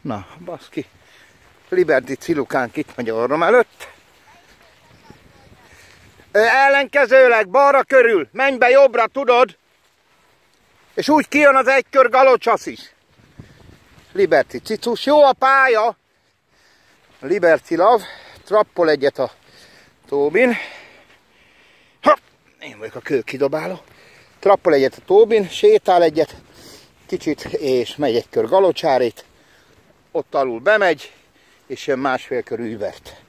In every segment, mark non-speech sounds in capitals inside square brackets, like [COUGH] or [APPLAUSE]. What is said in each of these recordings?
Na, baszki. Liberty Cilukánk itt megy orrom előtt. Ellenkezőleg, balra körül, menj be jobbra, tudod? És úgy kijön az egykör galocsasz is. Liberty Cicus, jó a pálya. Liberty Love, trappol egyet a Tóbin. Ha, én vagyok a kőkidobáló. Trappol egyet a Tóbin, sétál egyet, kicsit, és megy egy kör galocsárit. Ott alul bemegy, és jön másfél kör Übert.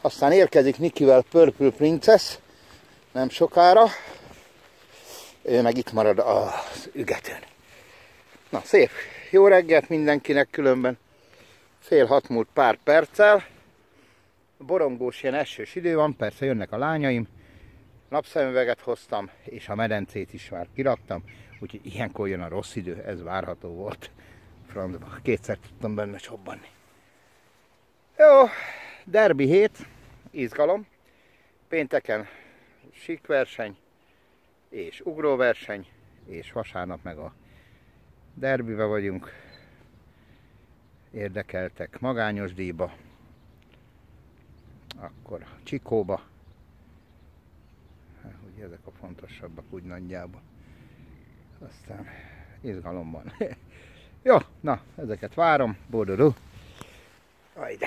Aztán érkezik Nikivel Purple Princess, nem sokára. Ő meg itt marad az ügetőn. Na, szép. Jó reggelt mindenkinek különben. Fél hat múlt pár perccel. Borongós ilyen esős idő van, persze jönnek a lányaim. Napszemüveget hoztam, és a medencét is már kiraktam. Úgyhogy ilyenkor jön a rossz idő, ez várható volt. Francba, kétszer tudtam benne csobbanni. Jó, derbi hét, izgalom. Pénteken síkverseny, és ugróverseny, és vasárnap meg a derbibe vagyunk. Érdekeltek magányos díjba, akkor Csikóba. Hát, ugye ezek a fontosabbak úgy nagyjából. Aztán izgalom van. [LAUGHS] Jó, na, ezeket várom. Boldogul. Ajde.